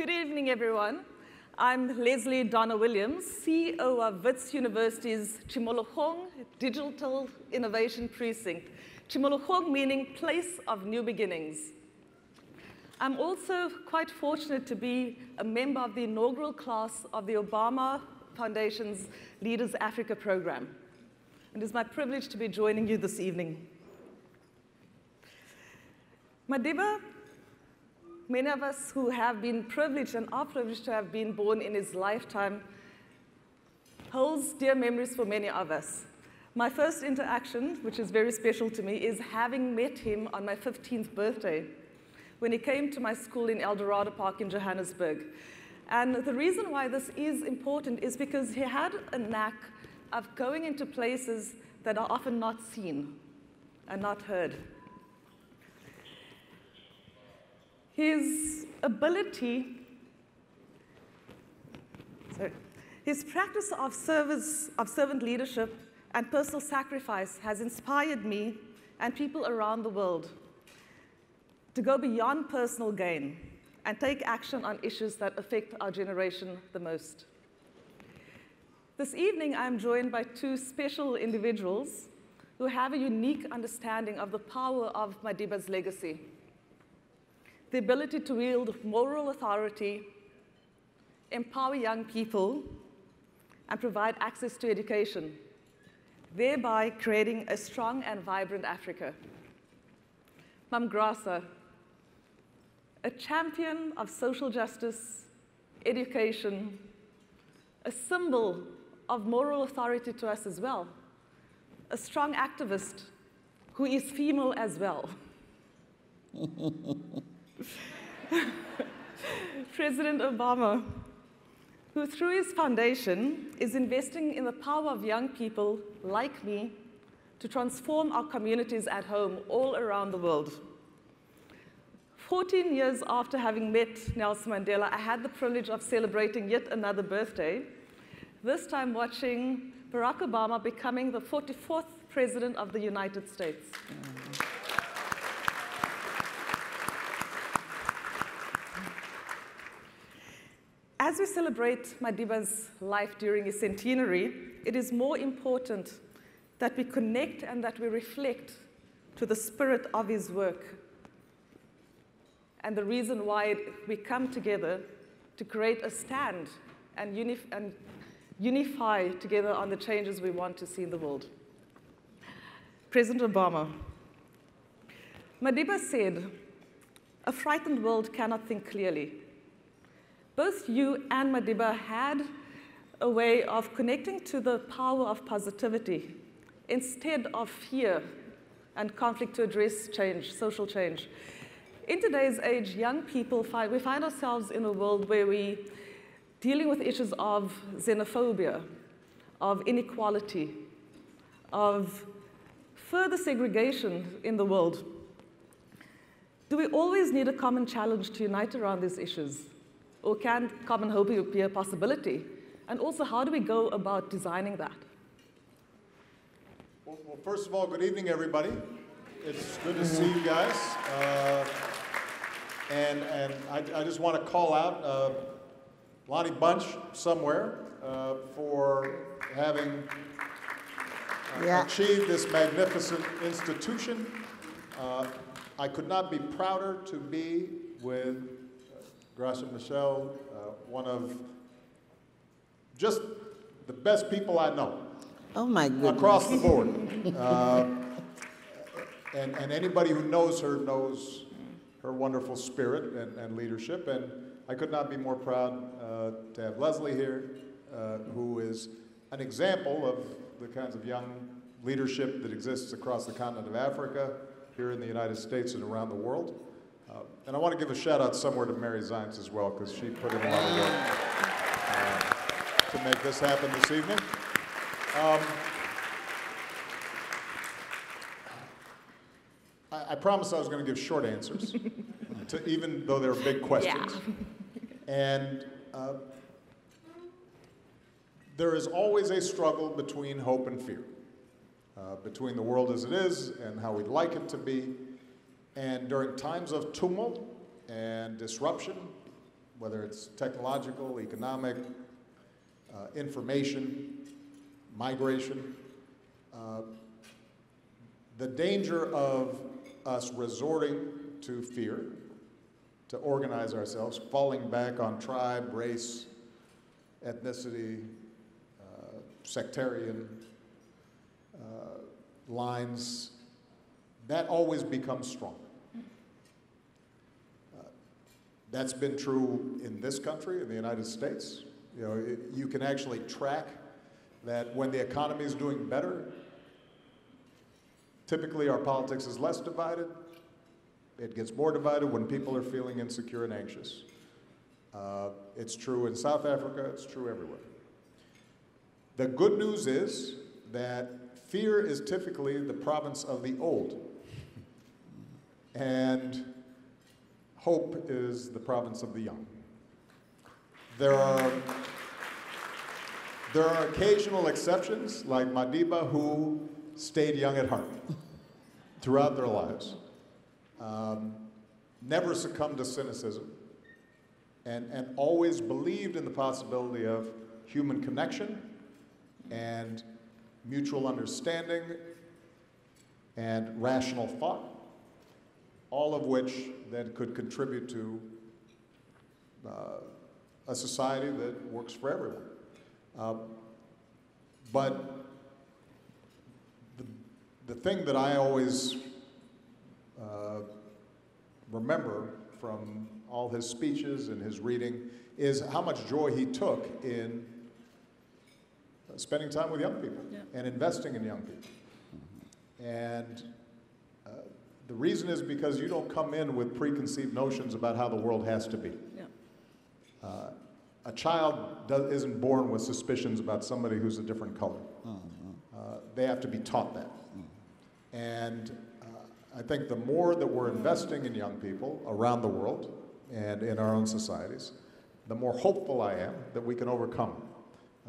Good evening, everyone. I'm Lesley Donna Williams, CEO of Wits University's Tshimologong Digital Innovation Precinct. Tshimologong meaning place of new beginnings. I'm also quite fortunate to be a member of the inaugural class of the Obama Foundation's Leaders Africa program. And it's my privilege to be joining you this evening. Madiba, many of us who have been privileged and are privileged to have been born in his lifetime holds dear memories for many of us. My first interaction, which is very special to me, is having met him on my 15th birthday when he came to my school in Eldorado Park in Johannesburg. And the reason why this is important is because he had a knack of going into places that are often not seen and not heard. His ability, sorry, his practice of service, of servant leadership and personal sacrifice has inspired me and people around the world to go beyond personal gain and take action on issues that affect our generation the most. This evening, I'm joined by two special individuals who have a unique understanding of the power of Madiba's legacy. The ability to wield moral authority, empower young people, and provide access to education, thereby creating a strong and vibrant Africa. Mam Graça, a champion of social justice, education, a symbol of moral authority to us as well, a strong activist who is female as well. President Obama, who through his foundation is investing in the power of young people like me to transform our communities at home all around the world. 14 years after having met Nelson Mandela, I had the privilege of celebrating yet another birthday, this time watching Barack Obama becoming the 44th President of the United States. As we celebrate Madiba's life during his centenary, it is more important that we connect and that we reflect to the spirit of his work and the reason why we come together to create a stand and, and unify together on the changes we want to see in the world. President Obama, Madiba said, a frightened world cannot think clearly. Both you and Madiba had a way of connecting to the power of positivity instead of fear and conflict to address change, social change. In today's age, young people, find, we find ourselves in a world where we dealing with issues of xenophobia, of inequality, of further segregation in the world. Do we always need a common challenge to unite around these issues? Or can common hope be a possibility? And also, how do we go about designing that? Well, well first of all, good evening, everybody. It's good to see you guys. Uh, and and I, I just want to call out uh, Lonnie Bunch somewhere uh, for having uh, yeah. achieved this magnificent institution. Uh, I could not be prouder to be with uh, Michelle, uh, one of just the best people I know. Oh my goodness. Across the board. uh, and, and anybody who knows her knows her wonderful spirit and, and leadership. And I could not be more proud uh, to have Lesley here, uh, who is an example of the kinds of young leadership that exists across the continent of Africa, here in the United States and around the world. Uh, and I want to give a shout out somewhere to Mary Zients as well, because she put in a lot of work uh, to make this happen this evening. Um, I, I promised I was going to give short answers, to, even though they're big questions. Yeah. and uh, there is always a struggle between hope and fear, uh, between the world as it is and how we'd like it to be. And during times of tumult and disruption, whether it's technological, economic, uh, information, migration. Uh, the danger of us resorting to fear, to organize ourselves, falling back on tribe, race, ethnicity, uh, sectarian uh, lines, that always becomes stronger. Uh, that's been true in this country, in the United States. You know, it, you can actually track that when the economy is doing better, typically our politics is less divided. It gets more divided when people are feeling insecure and anxious. Uh, it's true in South Africa, it's true everywhere. The good news is that fear is typically the province of the old, and hope is the province of the young. There are, there are occasional exceptions, like Madiba, who stayed young at heart throughout their lives, um, never succumbed to cynicism, and, and always believed in the possibility of human connection and mutual understanding and rational thought, all of which then could contribute to uh, a society that works for everyone. Uh, but the, the thing that I always uh, remember from all his speeches and his reading is how much joy he took in spending time with young people Yeah. and investing in young people. And uh, the reason is because you don't come in with preconceived notions about how the world has to be. Yeah. Uh, a child does, isn't born with suspicions about somebody who's a different color. Uh, they have to be taught that. And uh, I think the more that we're investing in young people around the world and in our own societies, the more hopeful I am that we can overcome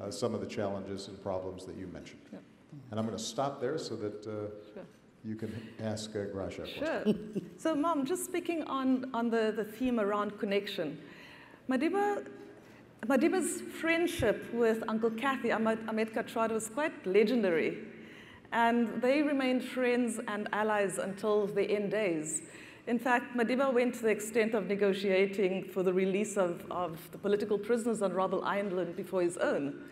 uh, some of the challenges and problems that you mentioned. Yep. And I'm going to stop there so that uh, Sure. You can ask uh, Graça. Sure. so, Mom, just speaking on, on the, the theme around connection, Madiba, Madiba's friendship with Uncle Kathy, Ahmed, Ahmed Kathrada, was quite legendary. And they remained friends and allies until the end days. In fact, Madiba went to the extent of negotiating for the release of, of the political prisoners on Robben Island before his own.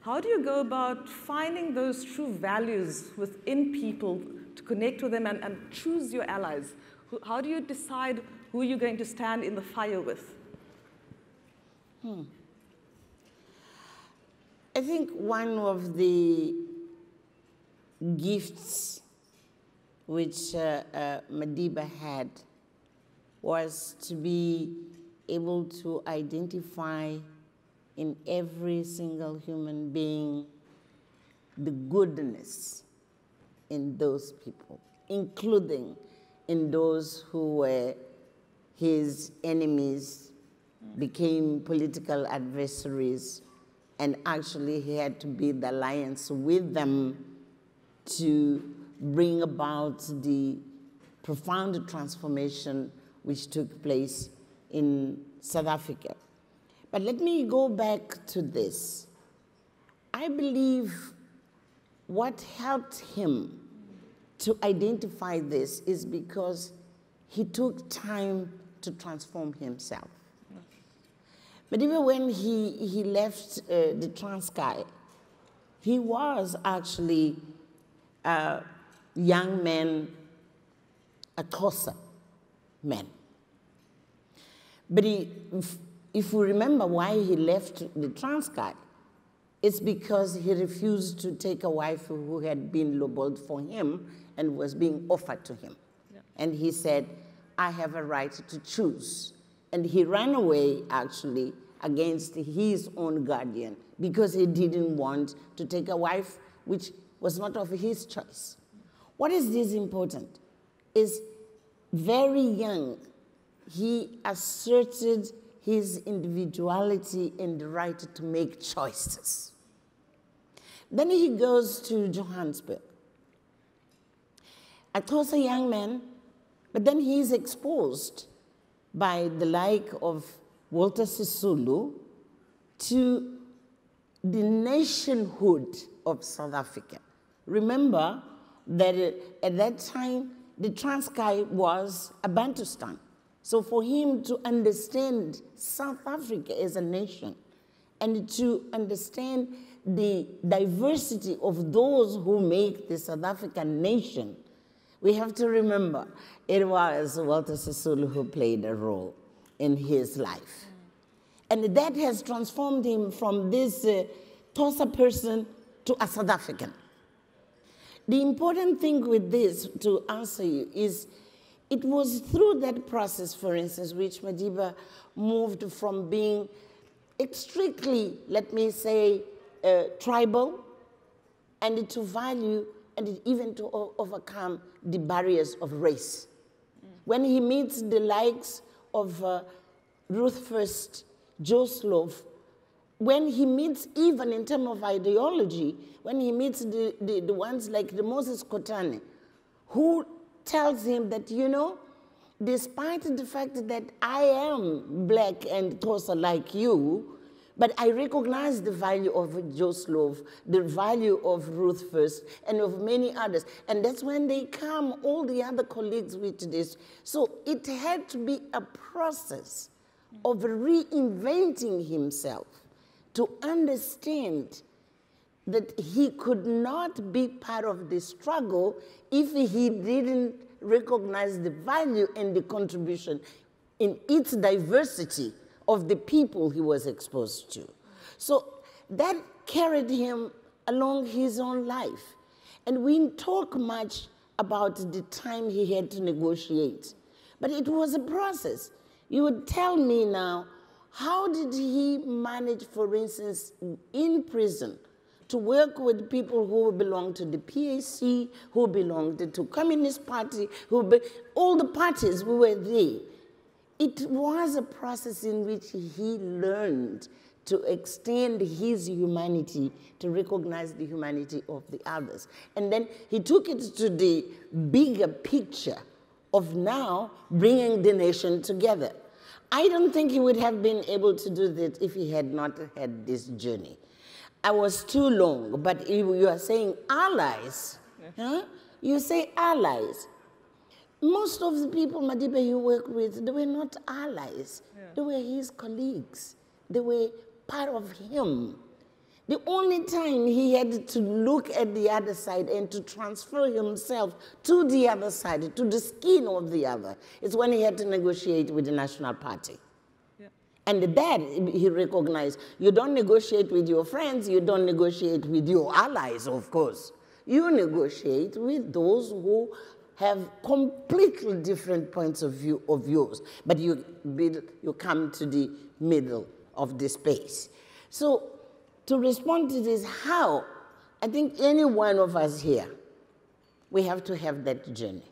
How do you go about finding those true values within people to connect with them and, and choose your allies? Who- How do you decide who you're going to stand in the fire with? I think one of the gifts which uh, uh, Madiba had was to be able to identify in every single human being the goodness in those people, including in those who were his enemies, became political adversaries, and actually he had to build the alliance with them to bring about the profound transformation which took place in South Africa. But let me go back to this. I believe what helped him to identify this is because he took time to transform himself. But even when he, he left uh, the Transkei, he was actually a young man, a Xhosa man. But he, if, if we remember why he left the Transkei, it's because he refused to take a wife who had been lowballed for him and was being offered to him. And he said, I have a right to choose. And he ran away, actually, against his own guardian because he didn't want to take a wife which was not of his choice. What is this important? Is very young, he asserted his individuality and the right to make choices. Then he goes to Johannesburg. A Xhosa young man, but then he is exposed by the like of Walter Sisulu to the nationhood of South Africa. Remember that uh, at that time, the Transkei was a Bantustan. So for him to understand South Africa as a nation and to understand the diversity of those who make the South African nation, we have to remember it was Walter Sisulu who played a role in his life. And that has transformed him from this uh, Xhosa person to a South African. The important thing with this, to answer you, is it was through that process, for instance, which Madiba moved from being strictly, let me say, uh, tribal, and to value and even to overcome the barriers of race. Mm. When he meets the likes of uh, Ruth First, Joe Slovo, when he meets, even in terms of ideology, when he meets the, the, the ones like the Moses Kotane, who tells him that, you know, despite the fact that I am black and Xhosa like you, but I recognize the value of Joe Slovo, the value of Ruth First, and of many others. And that's when they come, all the other colleagues with this. So it had to be a process of reinventing himself to understand that he could not be part of the struggle if he didn't recognize the value and the contribution in its diversity of the people he was exposed to. So that carried him along his own life. And we talk much about the time he had to negotiate, but it was a process. You would tell me now, how did he manage, for instance, in prison, to work with people who belonged to the PAC, who belonged to Communist Party, who all the parties who were there. It was a process in which he learned to extend his humanity, to recognize the humanity of the others. And then he took it to the bigger picture of now bringing the nation together. I don't think he would have been able to do that if he had not had this journey. I was too long, but you are saying allies. Yeah. Huh? You say allies. Most of the people Madiba you worked with, they were not allies. Yeah. They were his colleagues. They were part of him. The only time he had to look at the other side and to transfer himself to the other side, to the skin of the other, is when he had to negotiate with the National Party. Yeah. And that he recognized. You don't negotiate with your friends, you don't negotiate with your allies, of course. You negotiate with those who have completely different points of view of yours, but you, build, you come to the middle of the space. So to respond to this, how? I think any one of us here, we have to have that journey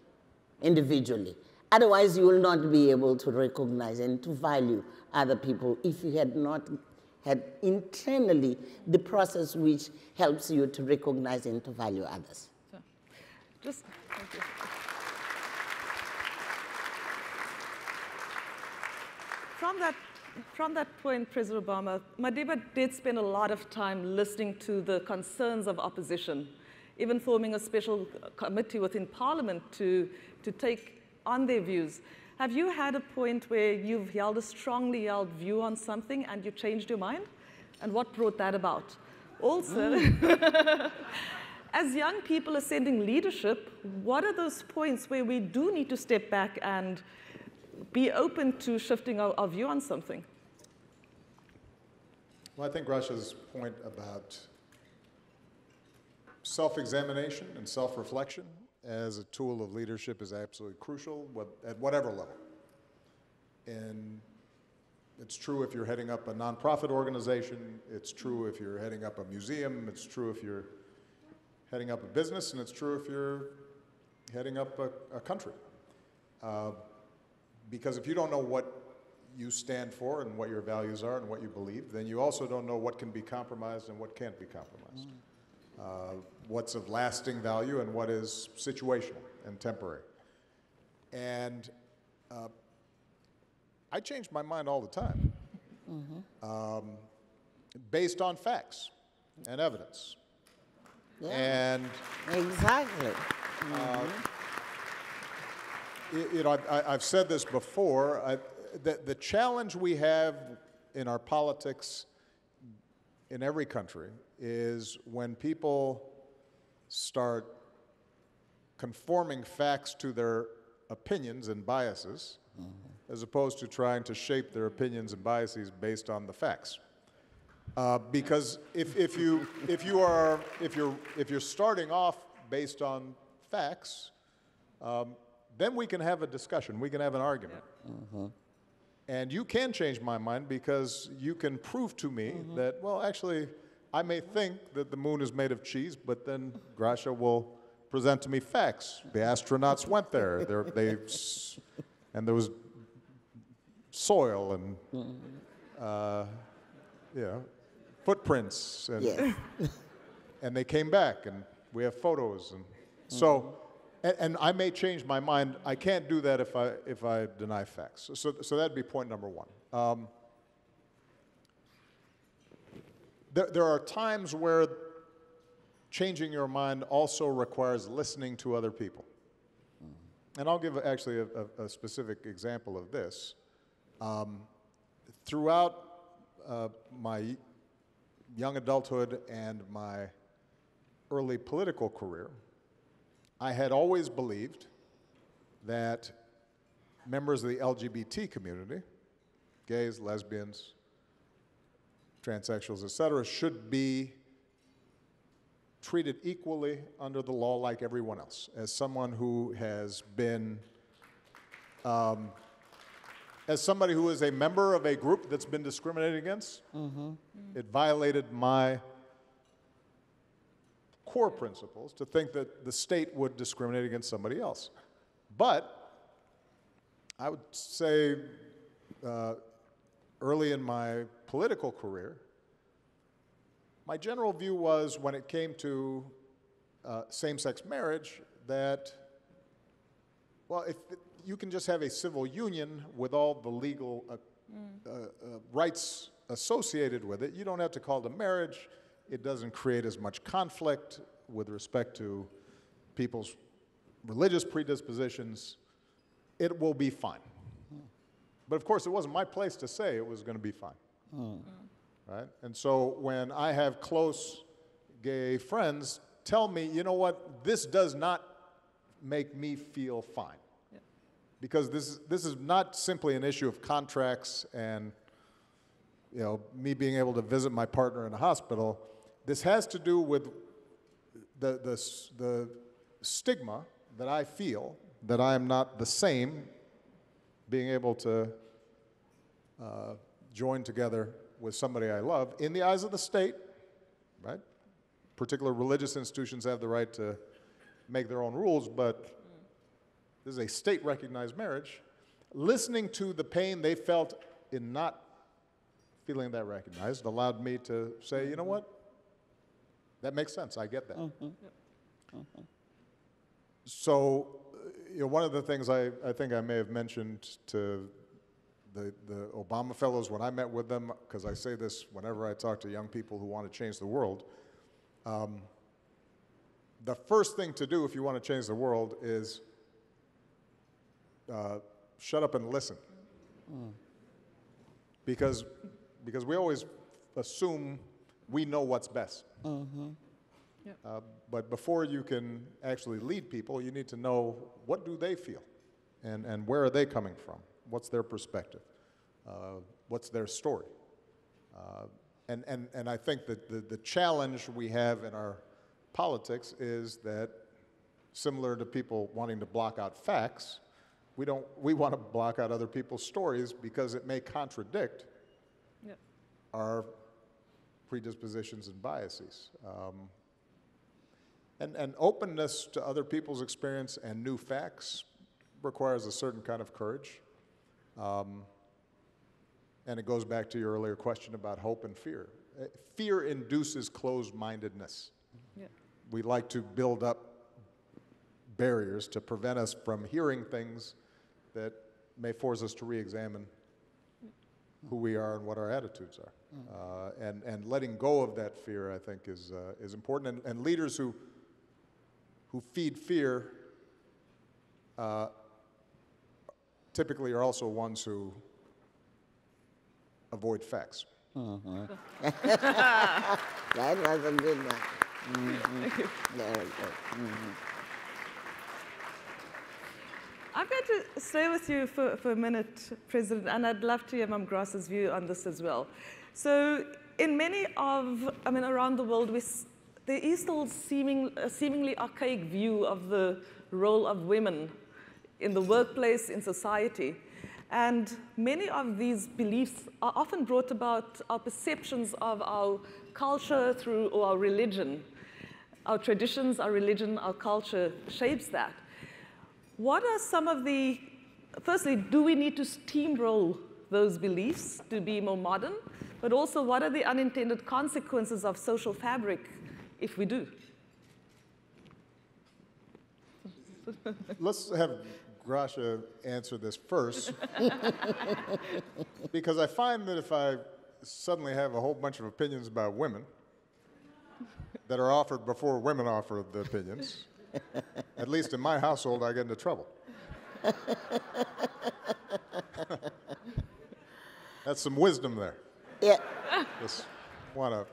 individually. Otherwise, you will not be able to recognize and to value other people if you had not had internally the process which helps you to recognize and to value others. Just, thank you. From that from that point, President Obama, Madiba did spend a lot of time listening to the concerns of opposition, even forming a special committee within Parliament to, to take on their views. Have you had a point where you've held a strongly held view on something and you changed your mind? And what brought that about? Also, mm. as young people ascending leadership, what are those points where we do need to step back and be open to shifting our, our view on something. Well, I think Graça's point about self-examination and self-reflection as a tool of leadership is absolutely crucial at whatever level. And it's true if you're heading up a nonprofit organization, it's true if you're heading up a museum, it's true if you're heading up a business, and it's true if you're heading up a, a country. Uh, because if you don't know what you stand for and what your values are and what you believe, then you also don't know what can be compromised and what can't be compromised. Mm. Uh, what's of lasting value and what is situational and temporary. And uh, I change my mind all the time. um, based on facts and evidence. Yeah, And exactly. Uh, mm-hmm. Y- You know, I, I've said this before. I, the, the challenge we have in our politics in every country is when people start conforming facts to their opinions and biases, mm-hmm. as opposed to trying to shape their opinions and biases based on the facts. Uh, because if, if, you, if, you are, if, you're, if you're starting off based on facts, um, then we can have a discussion, we can have an argument. And you can change my mind because you can prove to me that, well, actually, I may think that the moon is made of cheese, but then Graça will present to me facts. The astronauts went there, They're, they, and there was soil and, uh, you know, footprints. And, Yes. and they came back and we have photos and so and, and i may change my mind i can't do that if i if i deny facts so, so that'd be point number one um, there, there are times where changing your mind also requires listening to other people and i'll give actually a, a, a specific example of this um, throughout uh, my young adulthood and my early political career, I had always believed that members of the LGBT community, gays, lesbians, transsexuals, etc., should be treated equally under the law like everyone else. As someone who has been, um, as somebody who is a member of a group that's been discriminated against, it violated my core principles to think that the state would discriminate against somebody else. But I would say uh, early in my political career, my general view was when it came to uh, same sex marriage that, well, if you can just have a civil union with all the legal uh, uh, uh, rights associated with it, you don't have to call it a marriage. It doesn't create as much conflict with respect to people's religious predispositions. It will be fine. But of course, it wasn't my place to say it was going to be fine. Right? And so when I have close gay friends tell me, you know what, this does not make me feel fine. Because this is, this is not simply an issue of contracts and you know, me being able to visit my partner in a hospital. This has to do with the, the, the stigma that I feel that I am not the same being able to uh, join together with somebody I love in the eyes of the state, right? Particular religious institutions have the right to make their own rules, but this is a state recognized marriage. Listening to the pain they felt in not feeling that recognized allowed me to say, you know what? That makes sense. I get that. So, uh, you know, one of the things I, I think I may have mentioned to the, the Obama fellows when I met with them, because I say this whenever I talk to young people who want to change the world. Um, the first thing to do if you want to change the world is uh, shut up and listen. Because, because we always assume we know what's best. Uh, but before you can actually lead people, you need to know what do they feel and, and where are they coming from? What's their perspective? Uh, what's their story? Uh, and, and, and I think that the, the challenge we have in our politics is that similar to people wanting to block out facts, we, don't, we want to block out other people's stories because it may contradict Yeah. our predispositions and biases. Um, and, and openness to other people's experience and new facts requires a certain kind of courage. Um, and it goes back to your earlier question about hope and fear. Uh, Fear induces closed mindedness. Yeah. We like to build up barriers to prevent us from hearing things that may force us to re examine who we are and what our attitudes are. Uh, and, and letting go of that fear, I think, is, uh, is important. And, and leaders who, who feed fear uh, typically are also ones who avoid facts. That was a good one. Mhm. Very good. I'm going to stay with you for, for a minute, President, and I'd love to hear Mam Graça's view on this as well. So, in many of, I mean, around the world, we, there is still seeming, a seemingly archaic view of the role of women in the workplace, in society. And many of these beliefs are often brought about our perceptions of our culture through or our religion. Our traditions, our religion, our culture shapes that. What are some of the, firstly, do we need to steamroll those beliefs to be more modern? But also, what are the unintended consequences of social fabric if we do? Let's have Graça answer this first. because I find that if I suddenly have a whole bunch of opinions about women that are offered before women offer the opinions, at least in my household, I get into trouble. That's some wisdom there. Yeah. Just want to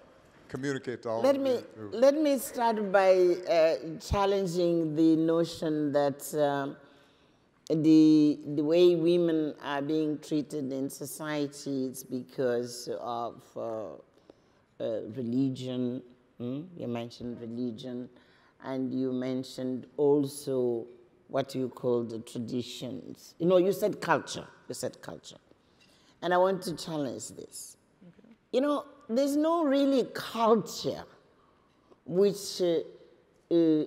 communicate to all Let of me, you. let me start by uh, challenging the notion that um, the, the way women are being treated in society is because of uh, uh, religion. hmm? You mentioned religion, and you mentioned also what you call the traditions. You know, you said culture. You said culture. And I want to challenge this. You know, there's no really culture which uh, uh,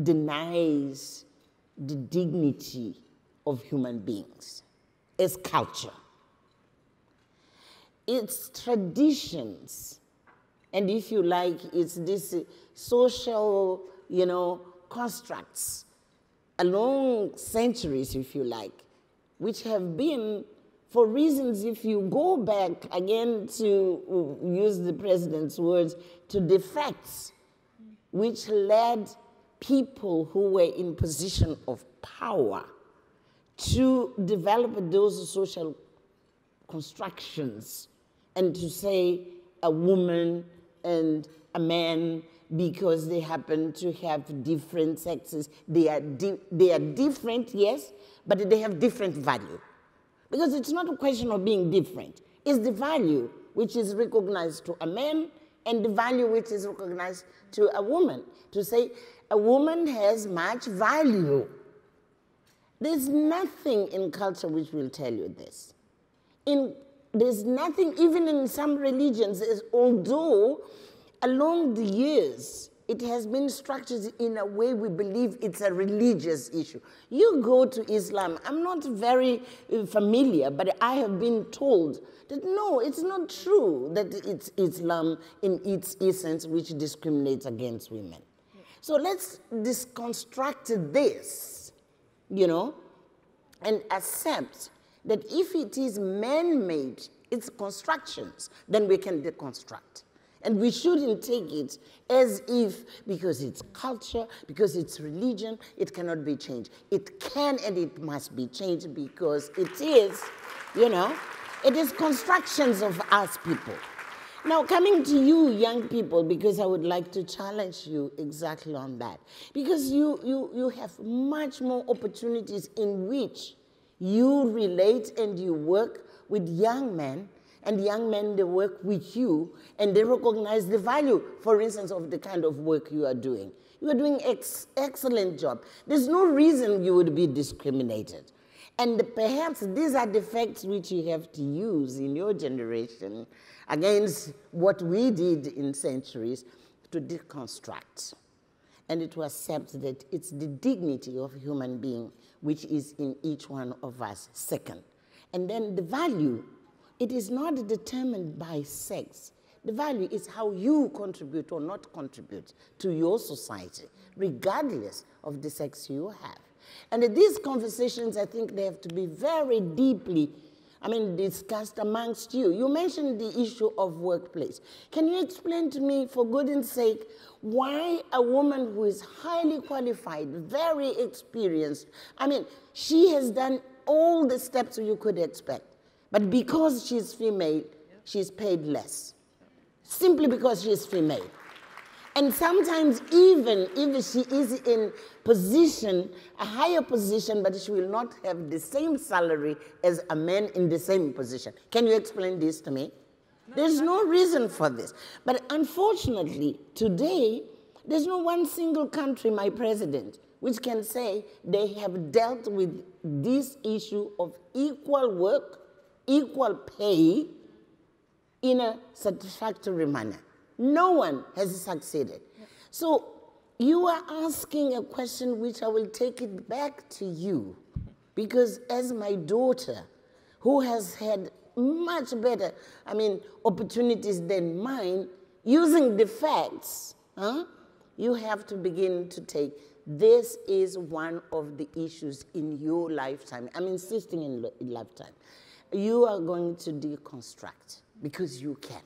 denies the dignity of human beings. It's culture. It's traditions. And if you like, it's this social, you know, constructs along centuries, if you like, which have been for reasons, if you go back again to uh, use the president's words, to defects, which led people who were in position of power to develop those social constructions and to say a woman and a man because they happen to have different sexes. They are, they are different, yes, but they have different value. Because it's not a question of being different, it's the value which is recognized to a man and the value which is recognized to a woman. To say a woman has much value. There's nothing in culture which will tell you this. In, there's nothing, even in some religions, is, although along the years it has been structured in a way we believe it's a religious issue. You go to Islam, I'm not very uh, familiar, but I have been told that no, it's not true that it's Islam in its essence which discriminates against women. So let's deconstruct this, you know, and accept that if it is man-made, it's constructions, then we can deconstruct. And we shouldn't take it as if, because it's culture, because it's religion, it cannot be changed. It can and it must be changed because it is, you know, it is constructions of us people. Now, coming to you, young people, because I would like to challenge you exactly on that. Because you, you, you have much more opportunities in which you relate and you work with young men, and young men, they work with you, and they recognize the value, for instance, of the kind of work you are doing. You are doing ex- excellent job. There's no reason you would be discriminated. And perhaps these are the facts which you have to use in your generation against what we did in centuries to deconstruct and to accept that it's the dignity of human being which is in each one of us, second. And then the value, it is not determined by sex. The value is how you contribute or not contribute to your society, regardless of the sex you have. And these conversations, I think they have to be very deeply I mean, discussed amongst you. You mentioned the issue of workplace. Can you explain to me, for goodness sake, why a woman who is highly qualified, very experienced, I mean, she has done all the steps you could expect, but because she's female, she's paid less. Simply because she's female. And sometimes, even if she is in position, a higher position, but she will not have the same salary as a man in the same position. Can you explain this to me? There's no reason for this. But unfortunately, today, there's no one single country, my president, which can say they have dealt with this issue of equal work, equal pay in a satisfactory manner. No one has succeeded. So you are asking a question which I will take it back to you. Because as my daughter, who has had much better, I mean, opportunities than mine, using the facts, huh, you have to begin to take this is one of the issues in your lifetime. I'm insisting in lifetime. You are going to deconstruct because you can.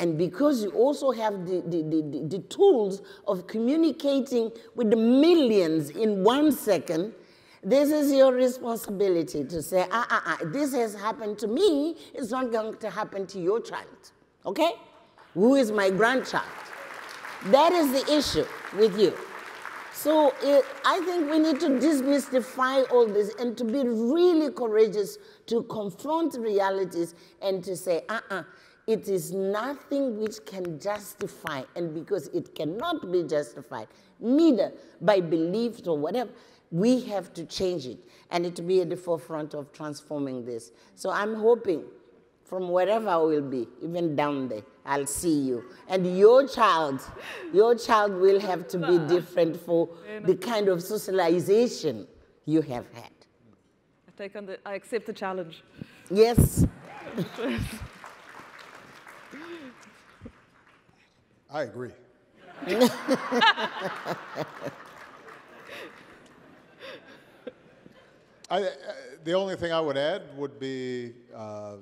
And because you also have the, the, the, the, tools of communicating with the millions in one second, this is your responsibility to say, ah, ah, ah, this has happened to me, it's not going to happen to your child. Okay? Who is my grandchild? That is the issue with you. So it, I think we need to demystify all this and to be really courageous to confront realities and to say, uh-uh, it is nothing which can justify, and because it cannot be justified, neither by beliefs or whatever, we have to change it and it to be at the forefront of transforming this. So I'm hoping from wherever I will be, even down there, I'll see you. And your child, your child will have to be different for the kind of socialization you have had. I take on the, I accept the challenge. Yes. I agree. I, uh, the only thing I would add would be, uh,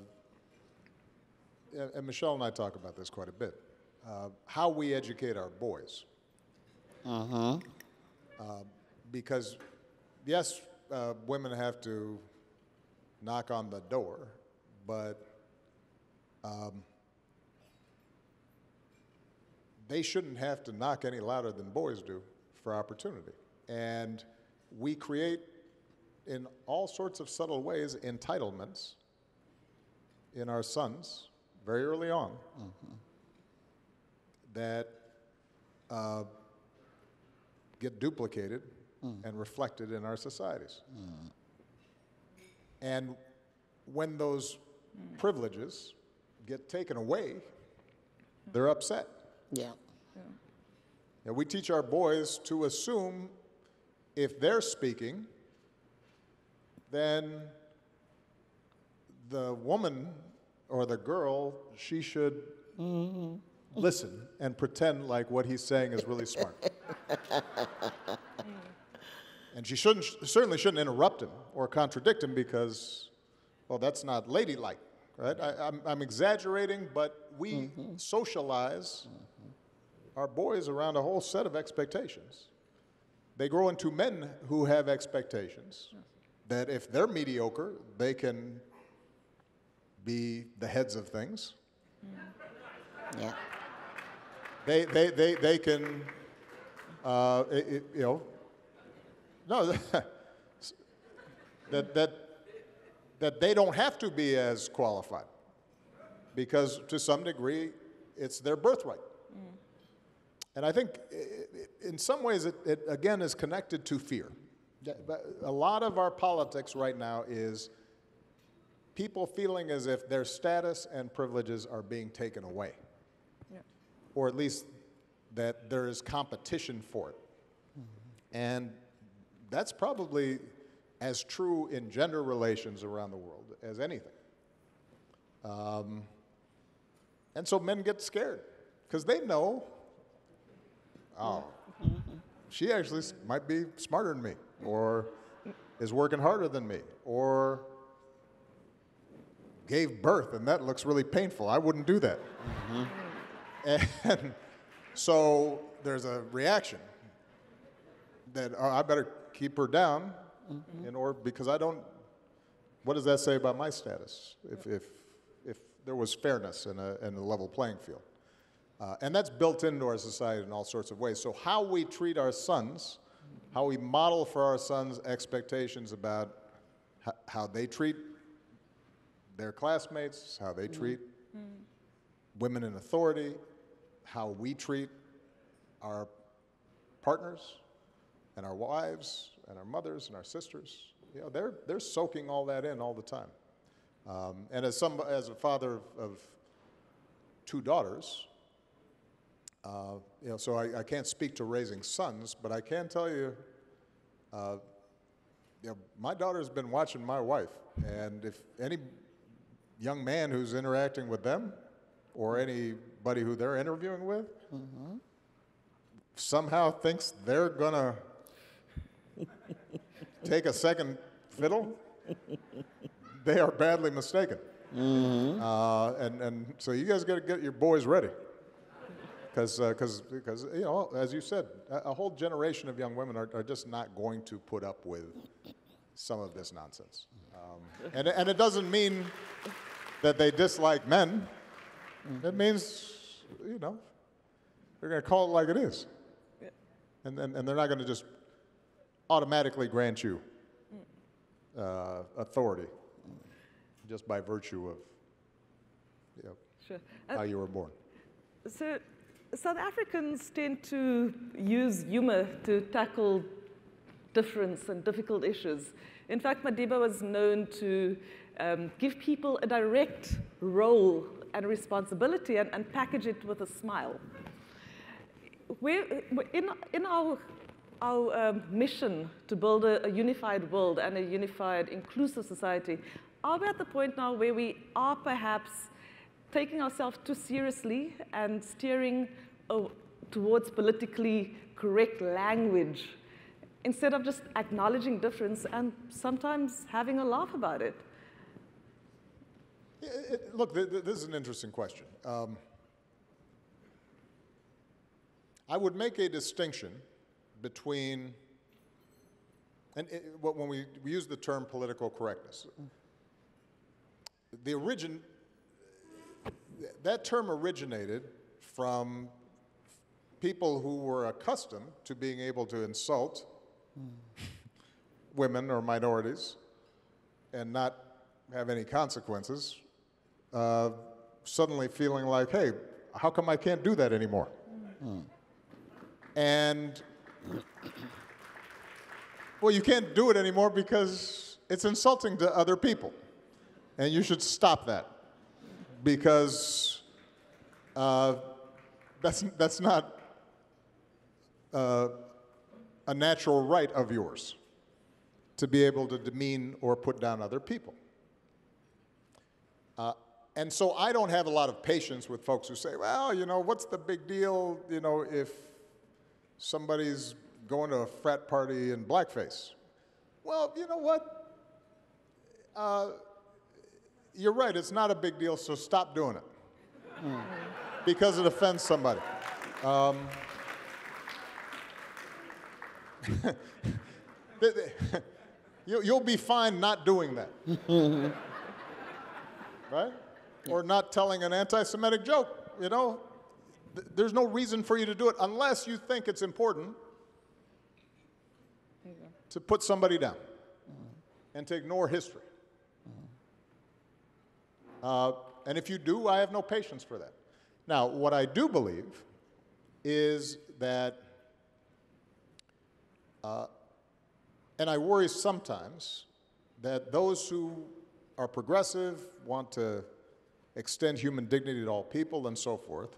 and Michelle and I talk about this quite a bit, uh, how we educate our boys. Uh-huh. Uh, because, yes, uh, women have to knock on the door, but um, they shouldn't have to knock any louder than boys do for opportunity. And we create, in all sorts of subtle ways, entitlements in our sons very early on mm-hmm. that uh, get duplicated mm. and reflected in our societies. Mm. And when those privileges get taken away, they're upset. Yeah. yeah. we teach our boys to assume if they're speaking, then the woman or the girl, she should mm-hmm. listen and pretend like what he's saying is really smart. and she shouldn't, certainly shouldn't interrupt him or contradict him because, well, that's not ladylike, right? I, am exaggerating, but we mm-hmm. socialize mm-hmm our boys around a whole set of expectations. They grow into men who have expectations that if they're mediocre, they can be the heads of things. Yeah. They, they, they, they can, uh, it, it, you know, no, that, that, that they don't have to be as qualified because to some degree it's their birthright. And I think in some ways it, it again is connected to fear. A lot of our politics right now is people feeling as if their status and privileges are being taken away. Yeah. Or at least that there is competition for it. Mm-hmm. And that's probably as true in gender relations around the world as anything. Um, and so men get scared because they know oh, she actually might be smarter than me, or is working harder than me, or gave birth, and that looks really painful. I wouldn't do that. And so there's a reaction that oh, I better keep her down in order because I don't. What does that say about my status if, if, if there was fairness in a, in a level playing field? Uh, and that's built into our society in all sorts of ways. So, how we treat our sons, how we model for our sons expectations about ho- how they treat their classmates, how they treat women in authority, how we treat our partners and our wives and our mothers and our sisters. You know, they're, they're soaking all that in all the time. Um, and as, some, as a father of, of two daughters, uh, you know, so I, I can't speak to raising sons, but I can tell you, uh, you know, my daughter's been watching my wife, and if any young man who's interacting with them, or anybody who they're interviewing with, somehow thinks they're gonna take a second fiddle, they are badly mistaken. Uh, and, and so you guys got to get your boys ready. Because, because, because, you know, as you said, a, a whole generation of young women are, are just not going to put up with some of this nonsense. Um, and, and it doesn't mean that they dislike men. It means, you know, they're going to call it like it is. And, and, and they're not going to just automatically grant you uh, authority just by virtue of you know, Sure. how you were born. So, South Africans tend to use humor to tackle difference and difficult issues. In fact, Madiba was known to um, give people a direct role and responsibility and, and package it with a smile. We're, in, in our, our um, mission to build a, a unified world and a unified, inclusive society, are we at the point now where we are perhaps taking ourselves too seriously and steering uh, towards politically correct language instead of just acknowledging difference and sometimes having a laugh about it? It- it- look, th- th- this is an interesting question. Um, I would make a distinction between, and it, when we, we use the term political correctness, the origin, that term originated from people who were accustomed to being able to insult women or minorities and not have any consequences, uh, suddenly feeling like, hey, how come I can't do that anymore? And, well, you can't do it anymore because it's insulting to other people. And you should stop that because uh, that's, that's not uh, a natural right of yours to be able to demean or put down other people. Uh, and so I don't have a lot of patience with folks who say, well, you know, what's the big deal, you know, if somebody's going to a frat party in blackface? Well, you know what? Uh, you're right, it's not a big deal, so stop doing it. Because it offends somebody. Um, th- th- you, you'll be fine not doing that. right? Or not telling an anti Semitic joke, you know? There's no reason for you to do it unless you think it's important to put somebody down and to ignore history. Uh, and if you do, I have no patience for that. Now, what I do believe is that, uh, and I worry sometimes that those who are progressive, want to extend human dignity to all people, and so forth,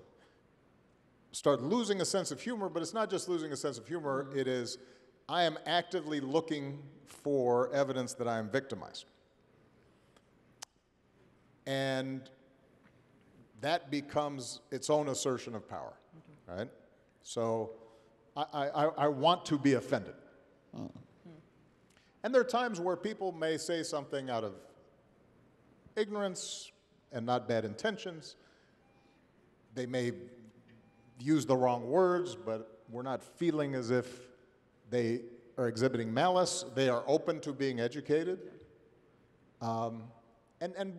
start losing a sense of humor, but it's not just losing a sense of humor, it is I am actively looking for evidence that I am victimized. And that becomes its own assertion of power, right? So I, I, I want to be offended. And there are times where people may say something out of ignorance and not bad intentions. They may use the wrong words, but we're not feeling as if they are exhibiting malice. They are open to being educated. Um, and, and,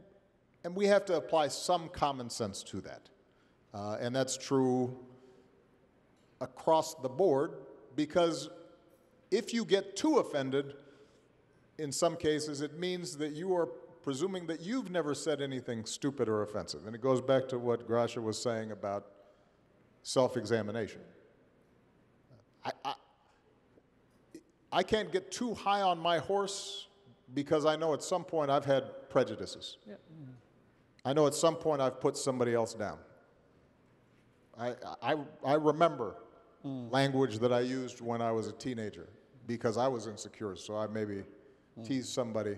and we have to apply some common sense to that. Uh, and that's true across the board because if you get too offended, in some cases, it means that you are presuming that you've never said anything stupid or offensive. And it goes back to what Graça was saying about self examination. I, I, I can't get too high on my horse because I know at some point I've had prejudices. Yep. I know at some point I've put somebody else down. I, I, I remember language that I used when I was a teenager because I was insecure, so I maybe teased somebody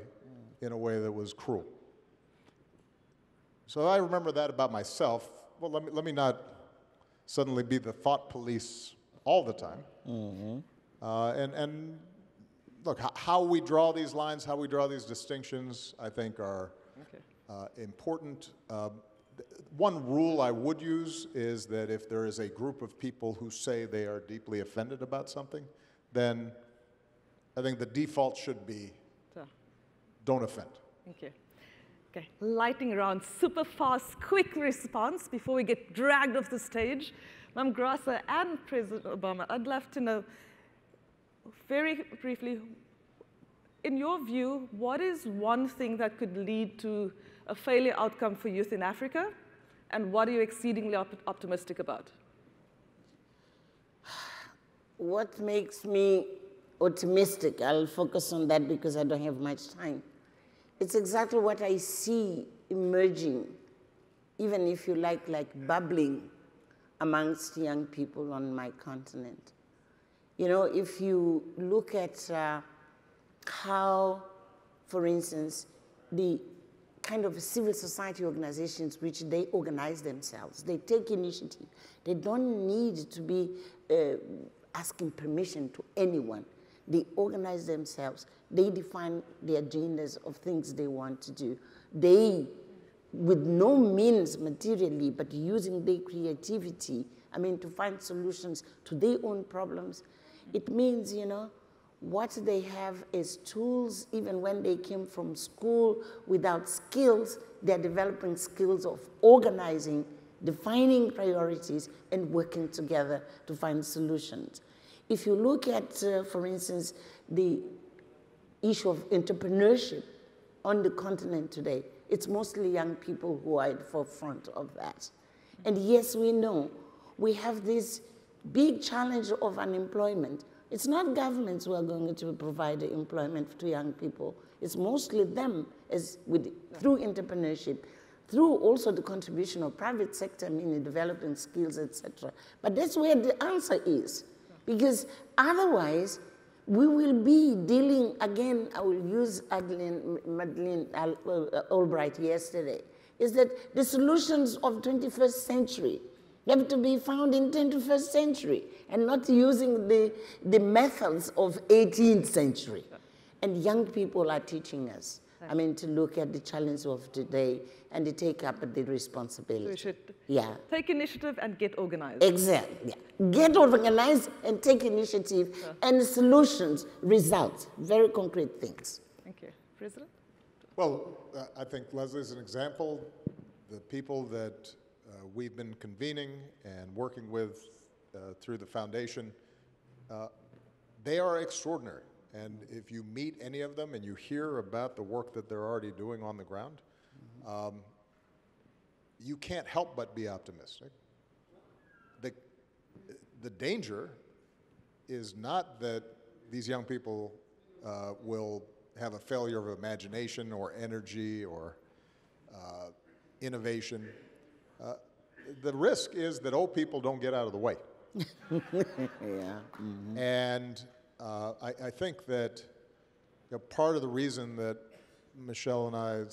in a way that was cruel. So I remember that about myself. Well, let me, let me not suddenly be the thought police all the time. Uh, and, and look, h- how we draw these lines, how we draw these distinctions, I think are Okay. uh, important. Uh, one rule I would use is that if there is a group of people who say they are deeply offended about something, then I think the default should be So, don't offend. Thank you. Okay. Lightning round, super fast, quick response before we get dragged off the stage. Mam Graça and President Obama, I'd love to know very briefly, in your view, what is one thing that could lead to a failure outcome for youth in Africa? And what are you exceedingly op- optimistic about? What makes me optimistic, I'll focus on that because I don't have much time. It's exactly what I see emerging, even if you like, like bubbling amongst young people on my continent. You know, if you look at uh, how, for instance, the kind of civil society organizations which they organize themselves, they take initiative. They don't need to be uh, asking permission to anyone. They organize themselves. They define the agendas of things they want to do. They, with no means materially, but using their creativity, I mean, to find solutions to their own problems, it means, you know, what they have is tools, even when they came from school without skills, they're developing skills of organizing, defining priorities, and working together to find solutions. If you look at, uh, for instance, the issue of entrepreneurship on the continent today, it's mostly young people who are at the forefront of that. And yes, we know we have this big challenge of unemployment. It's not governments who are going to provide employment to young people. It's mostly them as with, through entrepreneurship, through also the contribution of private sector, meaning developing skills, etc. But that's where the answer is. Because otherwise, we will be dealing, again, I will use Adeline, Madeleine uh, Albright yesterday, is that the solutions of 21st century have to be found in 21st century and not using the, the methods of 18th century. And young people are teaching us, I mean, to look at the challenge of today and to take up the responsibility. We should Yeah. take initiative and get organized. Exactly. Yeah. Get organized and take initiative and solutions, results, very concrete things. Thank you. President? Well, uh, I think Lesley's an example. The people that uh, we've been convening and working with through the foundation, uh, they are extraordinary. And if you meet any of them and you hear about the work that they're already doing on the ground, um, you can't help but be optimistic. The, the danger is not that these young people uh, will have a failure of imagination or energy or uh, innovation. Uh, the risk is that old people don't get out of the way. Yeah. And uh, I, I think that you know, part of the reason that Michelle and I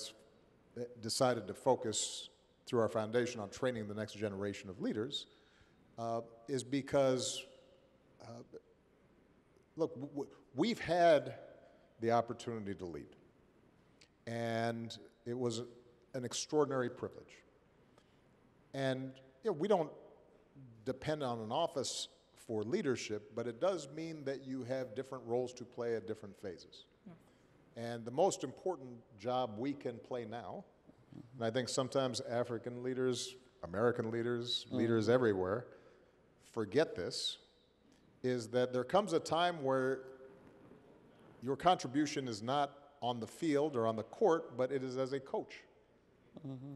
decided to focus through our foundation on training the next generation of leaders uh, is because, uh, look, we've had the opportunity to lead. And it was an extraordinary privilege. And you know, we don't depend on an office for leadership, but it does mean that you have different roles to play at different phases. And the most important job we can play now, and I think sometimes African leaders, American leaders, mm. leaders everywhere forget this, is that there comes a time where your contribution is not on the field or on the court, but it is as a coach. Mm-hmm.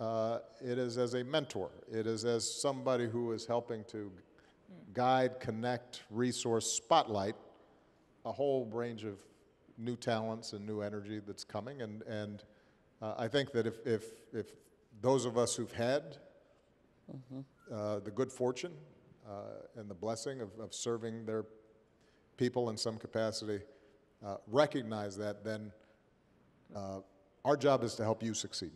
Uh, it is as a mentor. It is as somebody who is helping to guide, connect, resource, spotlight a whole range of new talents and new energy that's coming. And, and uh, I think that if, if, if those of us who've had uh, the good fortune uh, and the blessing of, of serving their people in some capacity uh, recognize that, then uh, our job is to help you succeed.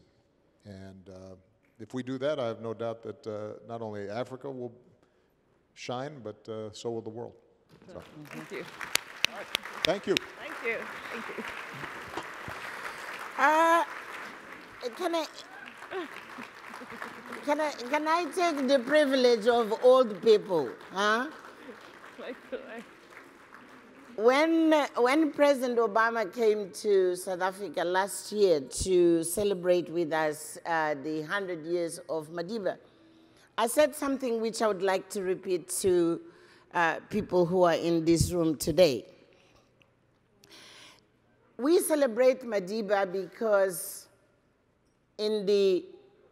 And uh, if we do that, I have no doubt that uh, not only Africa will shine, but uh, so will the world. So, Thank you. thank you. Thank you. Thank you. Uh, can I, can I, can I take the privilege of old people, huh? When, when President Obama came to South Africa last year to celebrate with us uh, the 100 years of Madiba, I said something which I would like to repeat to uh, people who are in this room today. We celebrate Madiba because in the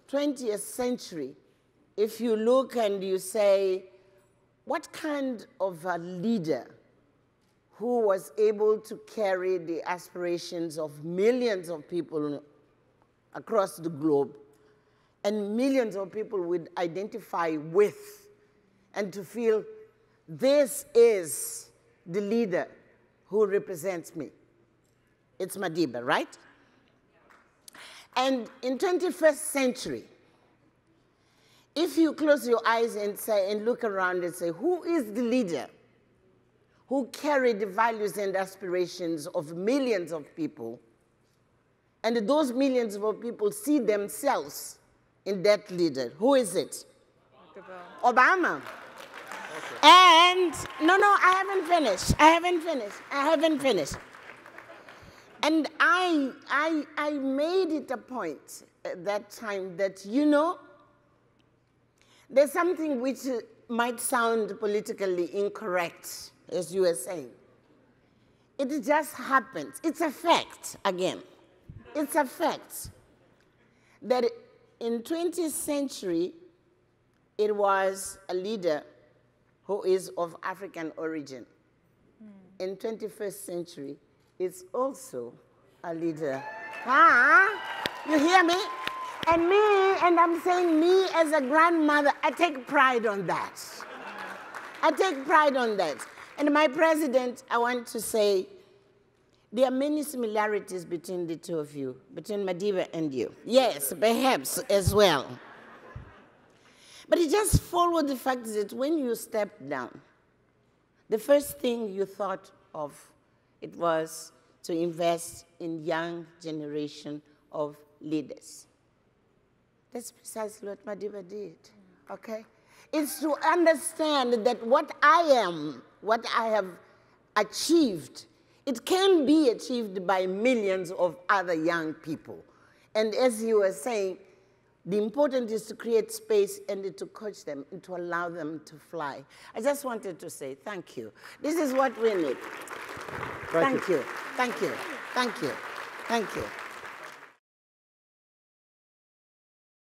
20th century, if you look and you say, what kind of a leader who was able to carry the aspirations of millions of people across the globe and millions of people would identify with and to feel this is the leader who represents me. It's Madiba, right? And in 21st century, if you close your eyes and say and look around and say, who is the leader who carried the values and aspirations of millions of people, and those millions of people see themselves in that leader? Who is it? Obama. And no, no, I haven't finished. I haven't finished. I haven't finished. And I, I, I made it a point at that time that, you know, there's something which uh, might sound politically incorrect, as you were saying. It just happens. It's a fact, again. It's a fact that in 20th century, it was a leader who is of African origin. In 21st century, it's also a leader. Huh? You hear me? And me, and I'm saying me as a grandmother, I take pride on that. I take pride on that. And my president, I want to say, there are many similarities between the two of you, between Madiba and you. Yes, perhaps as well. But it just followed the fact that when you stepped down, the first thing you thought of it was to invest in young generation of leaders. That's precisely what Madiba did, okay? It's to understand that what I am, what I have achieved, it can be achieved by millions of other young people. And as you were saying, the important is to create space and to coach them and to allow them to fly. I just wanted to say thank you. This is what we need. Thank, you. Thank you. Thank you. Thank you.